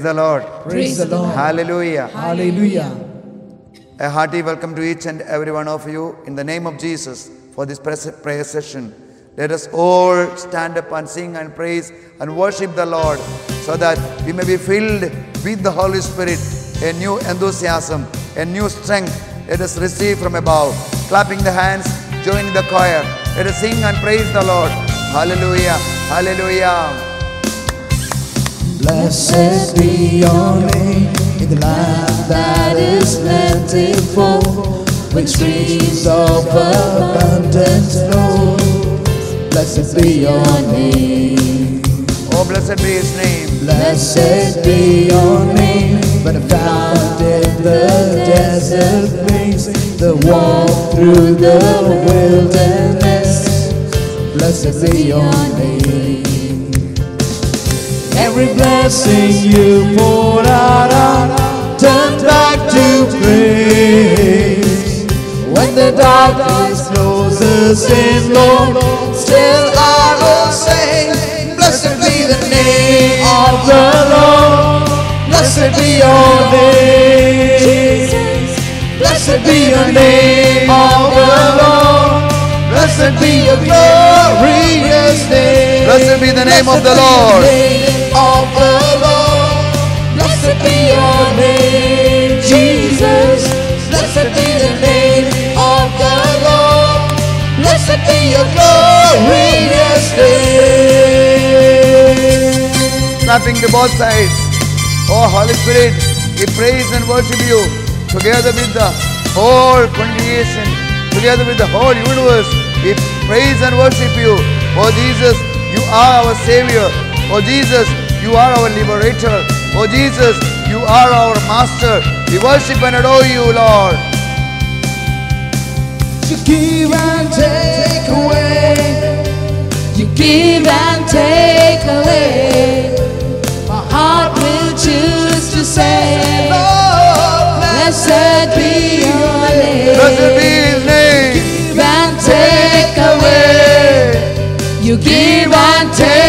Praise the Lord. Praise the Lord. Hallelujah. Hallelujah. A hearty welcome to each and every one of you in the name of Jesus for this prayer session. Let us all stand up and sing and praise and worship the Lord so that we may be filled with the Holy Spirit, a new enthusiasm, a new strength. Let us receive from above. Clapping the hands, joining the choir. Let us sing and praise the Lord. Hallelujah. Hallelujah. Blessed be your name in the land that is plentiful, with streams of abundant flow. Blessed be your name. Oh, blessed be His name. Blessed be your name when found in the desert place, the walk through the wilderness. Blessed be your name. Every blessing you poured out on, turn back to praise. When the darkness closes in, Lord, still I will sing. Blessed be the name of the Lord. Blessed be your name. Blessed be your name of the Lord. Blessed be your glorious name. Blessed be the name of the Lord. Of the Lord. Blessed be your name, Jesus. Blessed be the name of the Lord. Blessed be your glorious name. clapping to both sides. Oh, Holy Spirit, we praise and worship you together with the whole congregation, together with the whole universe. We praise and worship you. Oh, Jesus, you are our Savior. Oh, Jesus, you are our liberator. Oh, Jesus, you are our Master. We worship and adore you, Lord. You give and take away. You give and take away. My heart will choose to say, Lord, blessed be your name. Blessed be His name. Give and take away. You give and take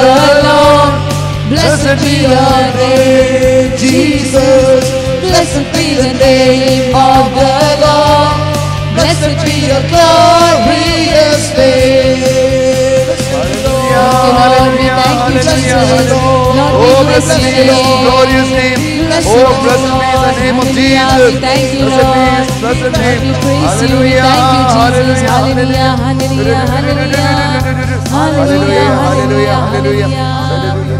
the Lord. Blessed be your name, Jesus. Blessed be the name of the Lord. Blessed be your glorious name. Hallelujah, Thank you, Jesus. hallelujah. We Oh, bless blessed be name. glorious name. Oh, blessed be the name of Hallelujah. Jesus. We thank you, Blessed be. His blessed name. we praise you. We Hallelujah, thank you, Jesus. hallelujah, Hallelujah, hallelujah, hallelujah. Hallelujah, hallelujah.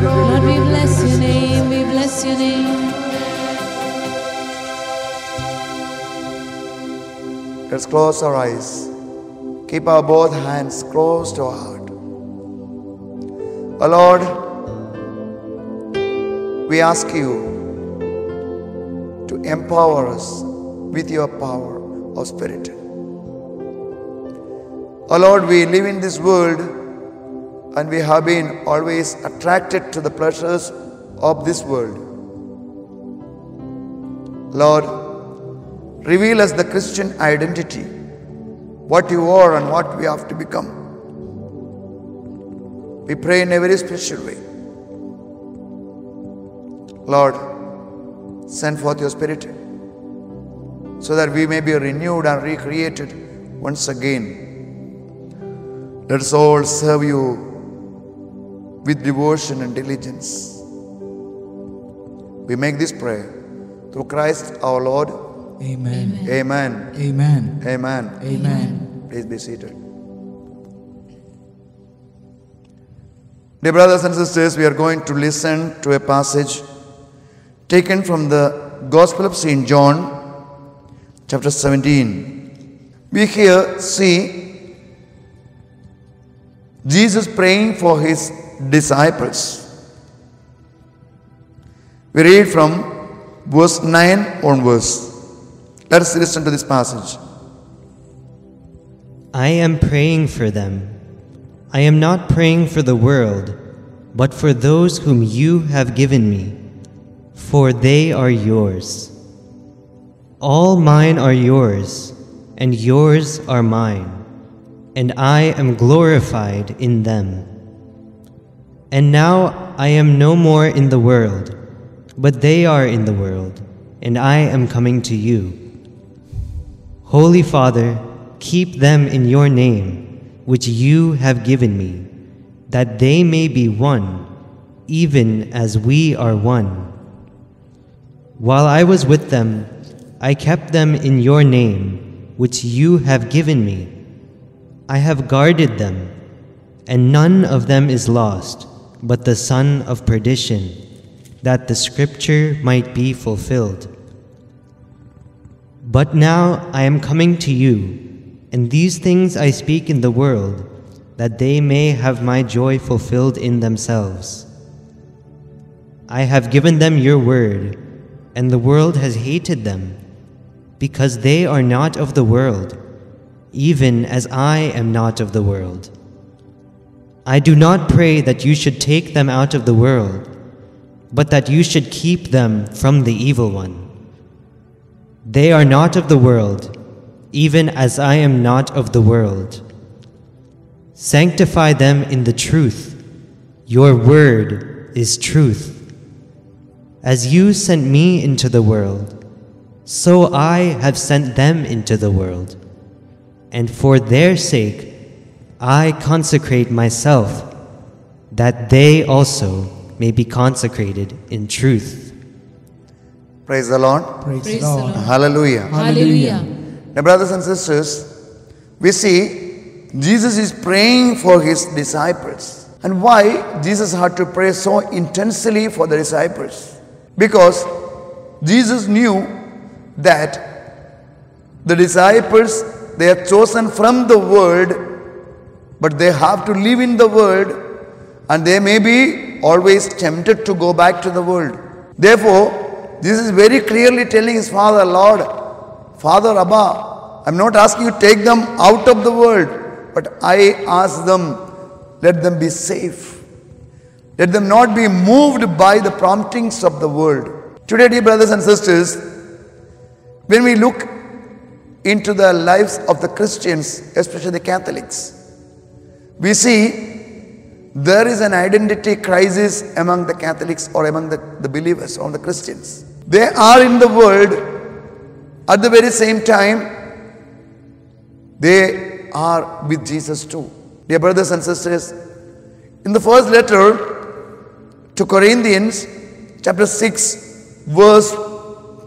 Lord, we bless your name. We bless your name. Let's close our eyes. Keep our both hands close to our heart. Oh Lord, we ask you to empower us with your power of spirit. Oh Lord, we live in this world and we have been always attracted to the pleasures of this world. Lord, reveal us the Christian identity, what you are and what we have to become. We pray in a very special way. Lord, send forth your Spirit so that we may be renewed and recreated once again. Let us all serve you with devotion and diligence. We make this prayer through Christ our Lord. Amen. Amen. Amen. Amen. Amen. Please be seated. Dear brothers and sisters, we are going to listen to a passage taken from the Gospel of St. John, chapter 17. We here see Jesus praying for his disciples. We read from verse 9 onwards. Let us listen to this passage. I am praying for them. I am not praying for the world, but for those whom you have given me, for they are yours. All mine are yours, and yours are mine, and I am glorified in them. And now I am no more in the world, but they are in the world, and I am coming to you. Holy Father, keep them in your name, which you have given me, that they may be one, even as we are one. While I was with them, I kept them in your name, which you have given me. I have guarded them, and none of them is lost, but the son of perdition, that the scripture might be fulfilled. But now I am coming to you, and these things I speak in the world, that they may have my joy fulfilled in themselves. I have given them your word, and the world has hated them, because they are not of the world, even as I am not of the world. I do not pray that you should take them out of the world, but that you should keep them from the evil one. They are not of the world, even as I am not of the world. Sanctify them in the truth. Your word is truth. As you sent me into the world, so I have sent them into the world. And for their sake, I consecrate myself, that they also may be consecrated in truth. Praise the Lord. Praise, Praise the the Lord. Lord. Hallelujah. Hallelujah. Now, brothers and sisters, we see Jesus is praying for his disciples. And why Jesus had to pray so intensely for the disciples? Because Jesus knew that the disciples they are chosen from the world, but they have to live in the world, and they may be always tempted to go back to the world. Therefore, this is very clearly telling his father, Lord, Father Abba, I'm not asking you to take them out of the world, but I ask them, let them be safe. Let them not be moved by the promptings of the world. Today, dear brothers and sisters, when we look into the lives of the Christians, especially the Catholics, we see there is an identity crisis among the Catholics or among the, the believers or the Christians. They are in the world at the very same time, they are with Jesus too. Dear brothers and sisters, in the first letter to Corinthians, chapter 6, verse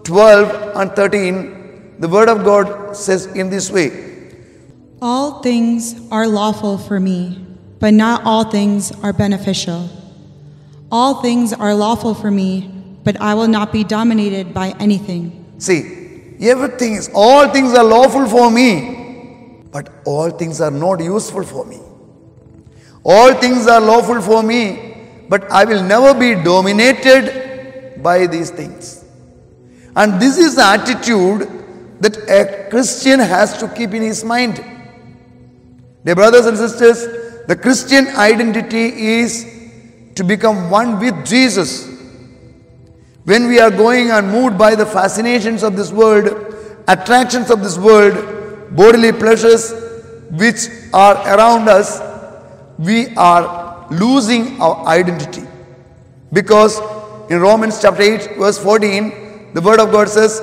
12 and 13, the word of God says in this way All things are lawful for me, but not all things are beneficial. All things are lawful for me, but I will not be dominated by anything. See, everything is, all things are lawful for me, but all things are not useful for me. All things are lawful for me, but I will never be dominated by these things. And this is the attitude that a Christian has to keep in his mind. Dear brothers and sisters, the Christian identity is to become one with Jesus. When we are going and moved by the fascinations of this world, attractions of this world, bodily pleasures which are around us, we are losing our identity. Because in Romans chapter 8, verse 14, the word of God says,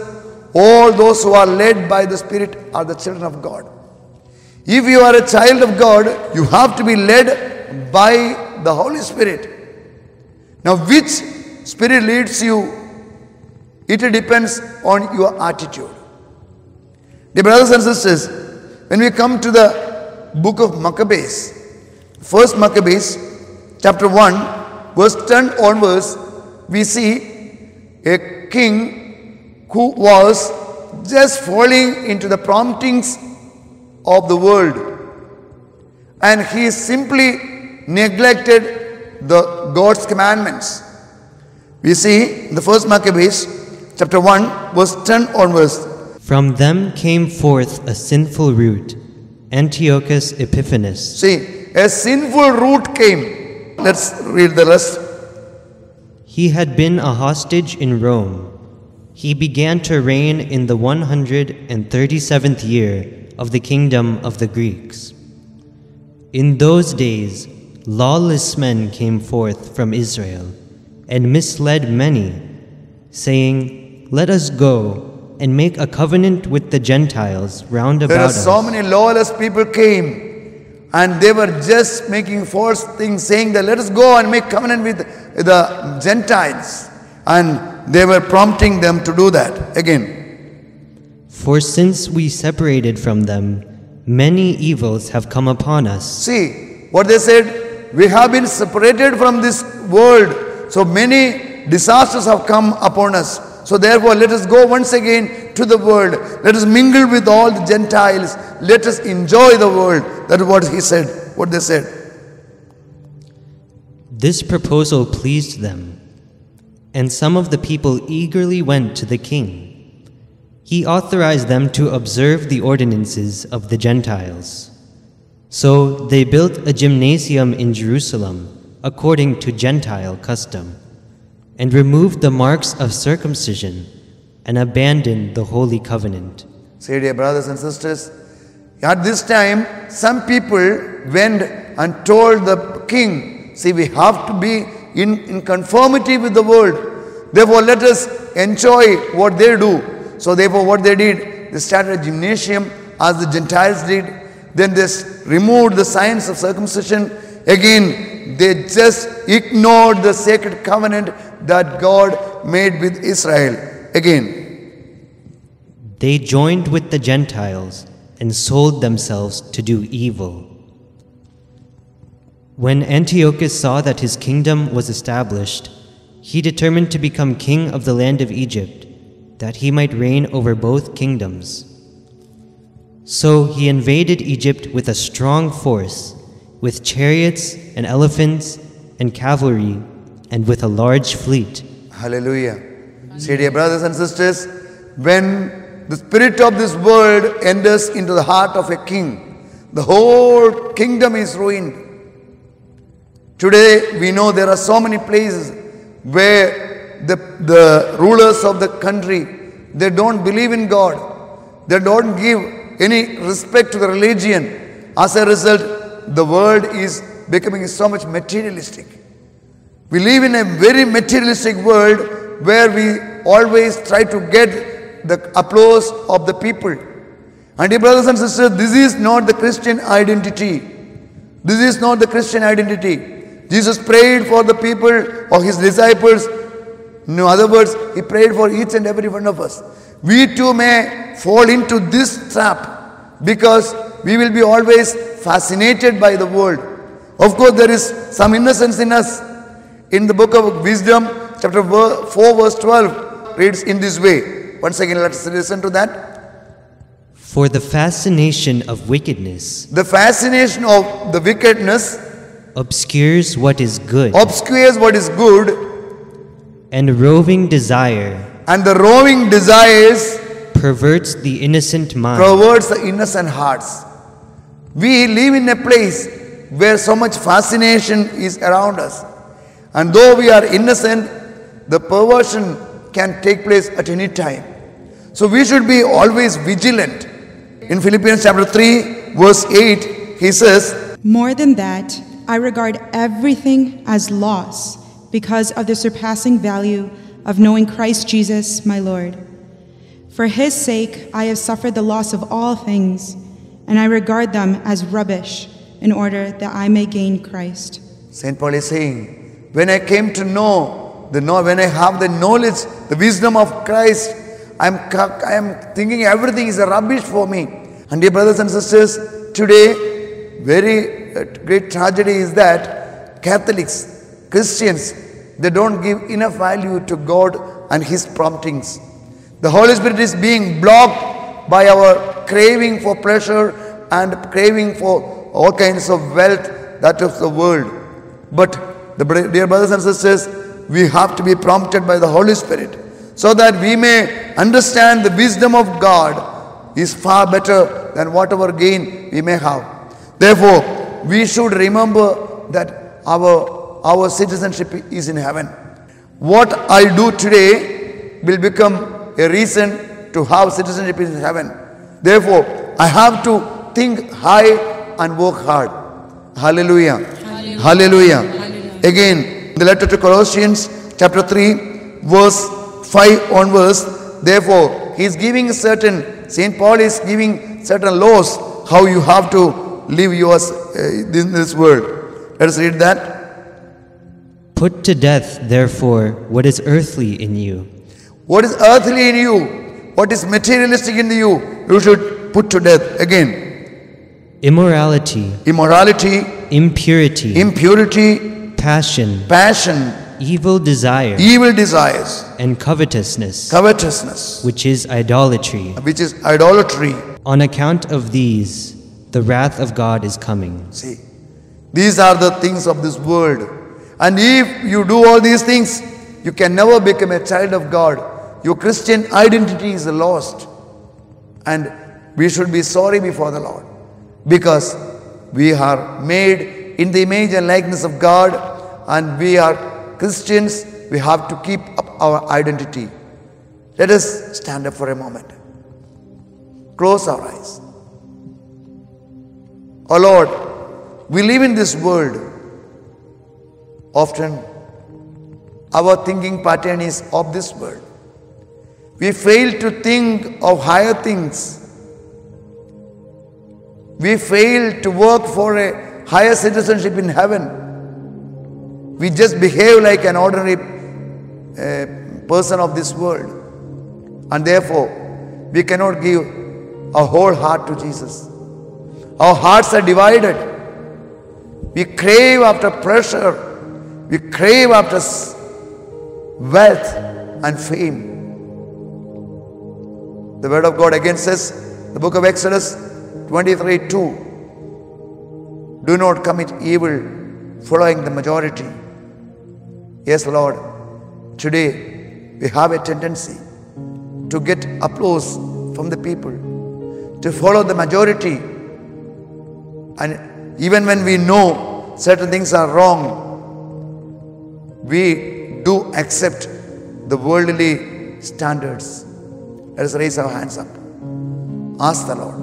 All those who are led by the Spirit are the children of God. If you are a child of God, you have to be led by the Holy Spirit. Now, which spirit leads you? It depends on your attitude. Dear brothers and sisters, when we come to the book of Maccabees, first Maccabees, chapter 1, verse 10 onwards, we see a king who was just falling into the promptings of the world and he simply neglected the God's commandments. We see in the first Maccabees, chapter 1, verse 10 onwards. From them came forth a sinful root, Antiochus Epiphanes. See, a sinful root came. Let's read the rest. He had been a hostage in Rome. he began to reign in the 137th year of the kingdom of the Greeks. In those days, lawless men came forth from Israel and misled many, saying, Let us go and make a covenant with the Gentiles round about us. There are so many lawless people came and they were just making false things saying that let us go and make covenant with the Gentiles and they were prompting them to do that again. For since we separated from them, many evils have come upon us. See what they said we have been separated from this world so many disasters have come upon us. So therefore let us go once again to the world. Let us mingle with all the Gentiles. Let us enjoy the world. That is what he said, what they said. This proposal pleased them, and some of the people eagerly went to the king. He authorized them to observe the ordinances of the Gentiles. So they built a gymnasium in Jerusalem according to Gentile custom, and removed the marks of circumcision, and abandoned the holy covenant. See, dear brothers and sisters, at this time, some people went and told the king, See, we have to be in, in conformity with the world. Therefore, let us enjoy what they do. So, therefore, what they did, they started a gymnasium as the Gentiles did. Then they removed the signs of circumcision. Again, they just ignored the sacred covenant that God made with Israel. Again, They joined with the Gentiles and sold themselves to do evil. When Antiochus saw that his kingdom was established, he determined to become king of the land of Egypt, that he might reign over both kingdoms. So he invaded Egypt with a strong force, with chariots and elephants and cavalry, and with a large fleet. Hallelujah. See, dear brothers and sisters, when the spirit of this world enters into the heart of a king, the whole kingdom is ruined. Today, we know there are so many places where the, the rulers of the country they don't believe in God. They don't give any respect to the religion. As a result, the world is becoming so much materialistic. We live in a very materialistic world where we always try to get the applause of the people. And dear brothers and sisters, this is not the Christian identity. This is not the Christian identity. Jesus prayed for the people or his disciples. In other words, he prayed for each and every one of us. We too may fall into this trap because we will be always fascinated by the world. Of course, there is some innocence in us. In the book of Wisdom, chapter 4, verse 12, reads in this way. Once again, let's listen to that. For the fascination of wickedness The fascination of the wickedness obscures what is good, obscures what is good, and roving desire and the roving desires perverts the innocent mind. perverts the innocent hearts. We live in a place where so much fascination is around us. And though we are innocent, the perversion can take place at any time. So we should be always vigilant. In Philippians chapter 3, verse 8, he says, More than that, I regard everything as loss because of the surpassing value of knowing Christ Jesus, my Lord. For his sake, I have suffered the loss of all things, and I regard them as rubbish in order that I may gain Christ. St. Paul is saying, when I came to know, the know, when I have the knowledge, the wisdom of Christ, I'm, I am thinking everything is a rubbish for me. And dear brothers and sisters, today, very uh, great tragedy is that Catholics, Christians, they don't give enough value to God and His promptings. The Holy Spirit is being blocked by our craving for pleasure and craving for all kinds of wealth that of the world. But, the dear brothers and sisters, we have to be prompted by the Holy Spirit so that we may understand the wisdom of God is far better than whatever gain we may have. Therefore, we should remember that our, our citizenship is in heaven. What I do today will become a reason to have citizenship in heaven. Therefore, I have to think high and work hard. Hallelujah. Hallelujah. Again, the letter to Colossians, chapter 3, verse 5 onwards. Therefore, he is giving certain, St. Paul is giving certain laws how you have to live yours uh, in this world. Let us read that. Put to death, therefore, what is earthly in you. What is earthly in you, what is materialistic in you, you should put to death. Again, immorality, immorality, impurity, impurity, passion, passion, evil desire, evil desires, and covetousness, covetousness, which is idolatry. which is idolatry. On account of these, the wrath of God is coming. See, these are the things of this world. And if you do all these things, you can never become a child of God. Your Christian identity is lost. And we should be sorry before the Lord because we are made in the image and likeness of God and we are Christians. We have to keep up our identity. Let us stand up for a moment. Close our eyes. Oh Lord, we live in this world. Often our thinking pattern is of this world. We fail to think of higher things. We fail to work for a higher citizenship in heaven. We just behave like an ordinary uh, person of this world. And therefore, we cannot give our whole heart to Jesus. Our hearts are divided. We crave after pleasure. We crave after wealth and fame. The word of God again says, the book of Exodus 23 2. Do not commit evil following the majority. Yes, Lord, today we have a tendency to get applause from the people, to follow the majority. And even when we know certain things are wrong, we do accept the worldly standards. Let us raise our hands up. Ask the Lord,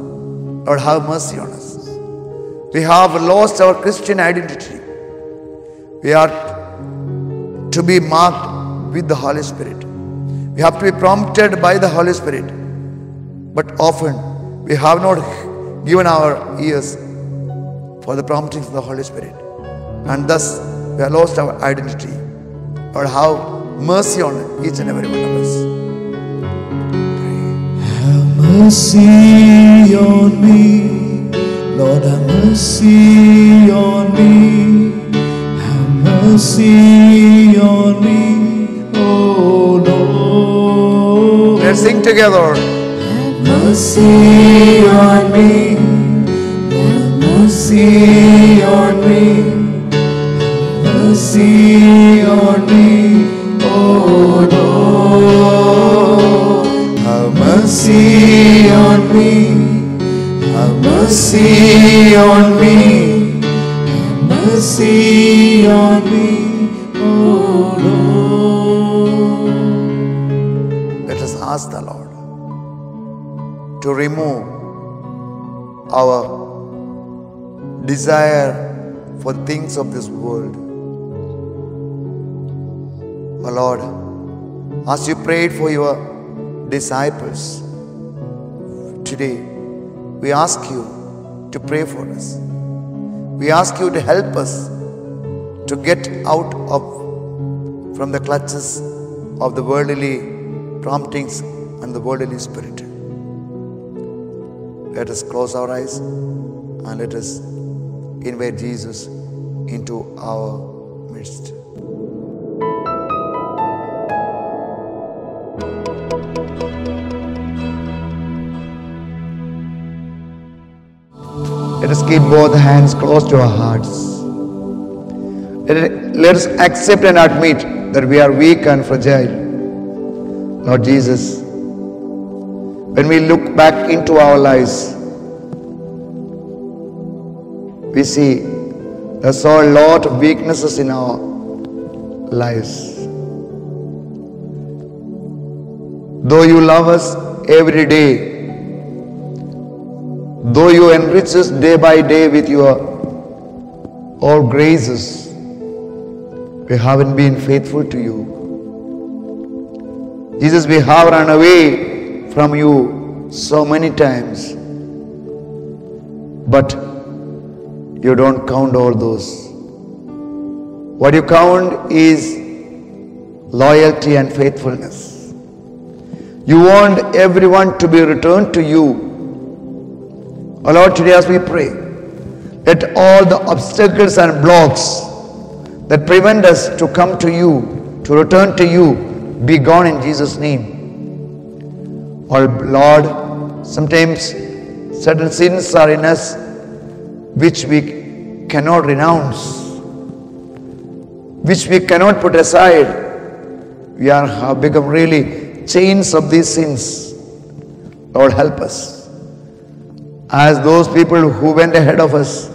Lord, have mercy on us. We have lost our Christian identity. We are to be marked with the Holy Spirit. We have to be prompted by the Holy Spirit. But often we have not given our ears for the promptings of the Holy Spirit. And thus we have lost our identity. Lord, have mercy on each and every one of us. Have mercy on me, Lord, have mercy on me. Have mercy on me, oh Lord. Let's sing together. Have mercy on me, have mercy on me. Mercy on me, oh Lord. Have mercy on me, have mercy on me. Have mercy on me, oh Lord. Let us ask the Lord to remove our desire for things of this world. Oh Lord, as you prayed for your disciples today, we ask you to pray for us. We ask you to help us to get out of from the clutches of the worldly promptings and the worldly spirit. Let us close our eyes and let us invite Jesus into our midst. Keep both hands close to our hearts. Let, it- let us accept and admit that we are weak and fragile. Lord Jesus, when we look back into our lives, we see there's a lot of weaknesses in our lives. though you love us every day, though you enrich us day by day with your all graces, we haven't been faithful to you. Jesus, we have run away from you so many times, but you don't count all those. What you count is loyalty and faithfulness. You want everyone to be returned to you. Oh Lord, today as we pray, let all the obstacles and blocks that prevent us to come to you, to return to you, be gone in Jesus' name. Or Lord, sometimes certain sins are in us which we cannot renounce, which we cannot put aside. We are have become really chains of these sins. Lord, help us. As those people who went ahead of us,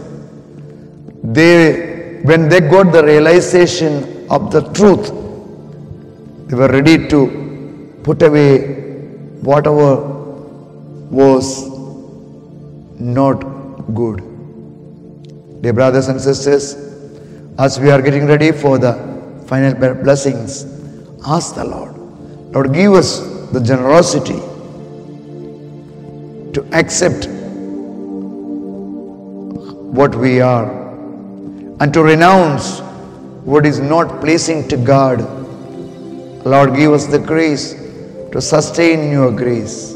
they when they got the realization of the truth, they were ready to put away whatever was not good. Dear brothers and sisters, as we are getting ready for the final blessings, ask the Lord, Lord, give us the generosity to accept what we are and to renounce what is not pleasing to God. Lord, give us the grace to sustain your grace.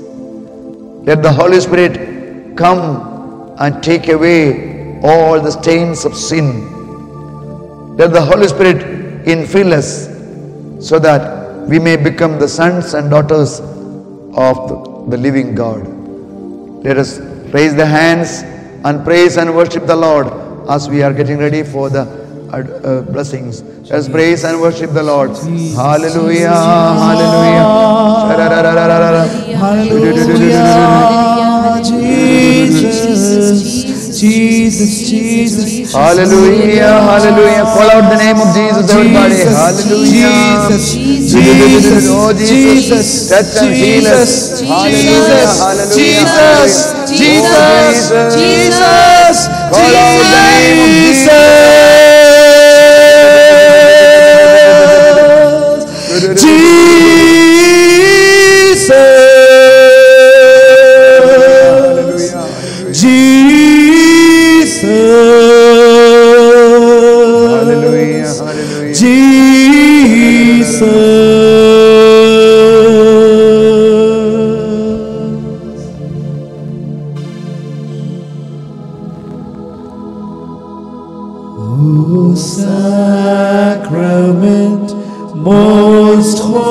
Let the Holy Spirit come and take away all the stains of sin. Let the Holy Spirit infill us so that we may become the sons and daughters of the living God. Let us raise the hands and praise and worship the Lord as we are getting ready for the uh, blessings. Let's praise and worship the Lord. Hallelujah. Hallelujah. Hallelujah. Jesus. Jesus. Jesus. Hallelujah. Hallelujah. Call out the name of Jesus, everybody. Jesus, Hallelujah. Jesus, Jesus, Oh, Jesus. Jesus, Touch and heal us. Jesus, Hallelujah. Jesus, Hallelujah. Jesus. Oh, Jesus, Oh, Jesus, Call out the name of Jesus, O sacrament most holy,